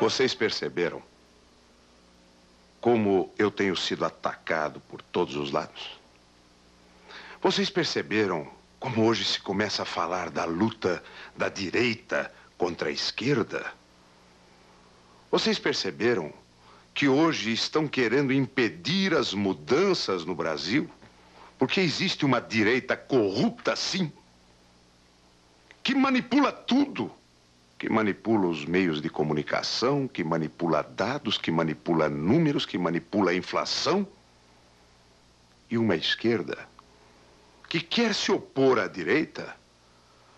Vocês perceberam como eu tenho sido atacado por todos os lados? Vocês perceberam como hoje se começa a falar da luta da direita contra a esquerda? Vocês perceberam que hoje estão querendo impedir as mudanças no Brasil? Porque existe uma direita corrupta, sim, que manipula tudo que manipula os meios de comunicação, que manipula dados, que manipula números, que manipula a inflação. E uma esquerda que quer se opor à direita,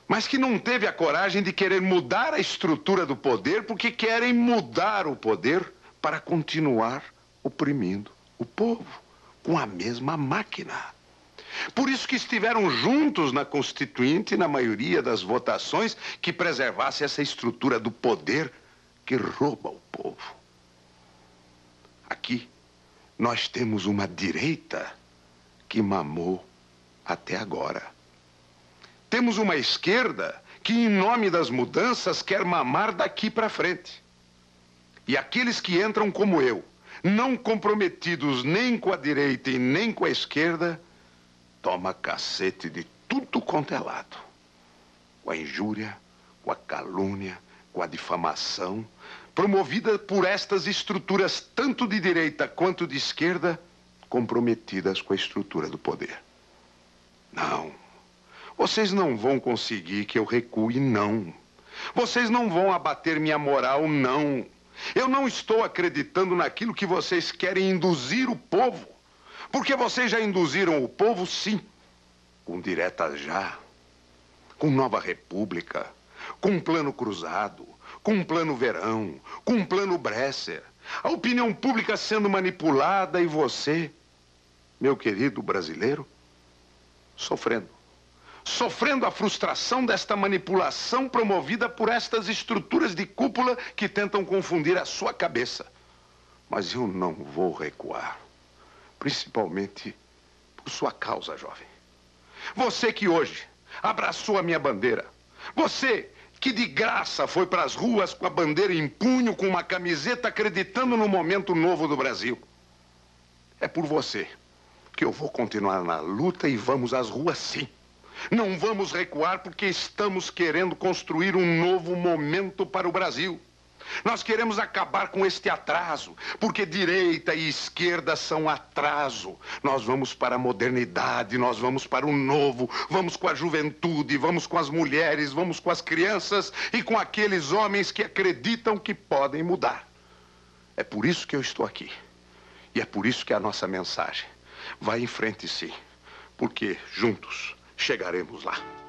mas que não teve a coragem de querer mudar a estrutura do poder, porque querem mudar o poder para continuar oprimindo o povo com a mesma máquina. Por isso que estiveram juntos na Constituinte, na maioria das votações, que preservasse essa estrutura do poder que rouba o povo. Aqui, nós temos uma direita que mamou até agora. Temos uma esquerda que, em nome das mudanças, quer mamar daqui para frente. E aqueles que entram como eu, não comprometidos nem com a direita e nem com a esquerda, toma cacete de tudo quanto é lado. Com a injúria, com a calúnia, com a difamação, promovida por estas estruturas, tanto de direita quanto de esquerda, comprometidas com a estrutura do poder. Não. Vocês não vão conseguir que eu recue, não. Vocês não vão abater minha moral, não. Eu não estou acreditando naquilo que vocês querem induzir o povo. Porque vocês já induziram o povo, sim, com direta já, com nova república, com plano cruzado, com plano verão, com plano Bresser. A opinião pública sendo manipulada e você, meu querido brasileiro, sofrendo. Sofrendo a frustração desta manipulação promovida por estas estruturas de cúpula que tentam confundir a sua cabeça. Mas eu não vou recuar principalmente por sua causa, jovem. Você que hoje abraçou a minha bandeira. Você que de graça foi para as ruas com a bandeira em punho, com uma camiseta, acreditando no momento novo do Brasil. É por você que eu vou continuar na luta e vamos às ruas sim. Não vamos recuar porque estamos querendo construir um novo momento para o Brasil. Nós queremos acabar com este atraso, porque direita e esquerda são atraso. Nós vamos para a modernidade, nós vamos para o novo, vamos com a juventude, vamos com as mulheres, vamos com as crianças e com aqueles homens que acreditam que podem mudar. É por isso que eu estou aqui. E é por isso que a nossa mensagem vai em frente, sim. Porque juntos chegaremos lá.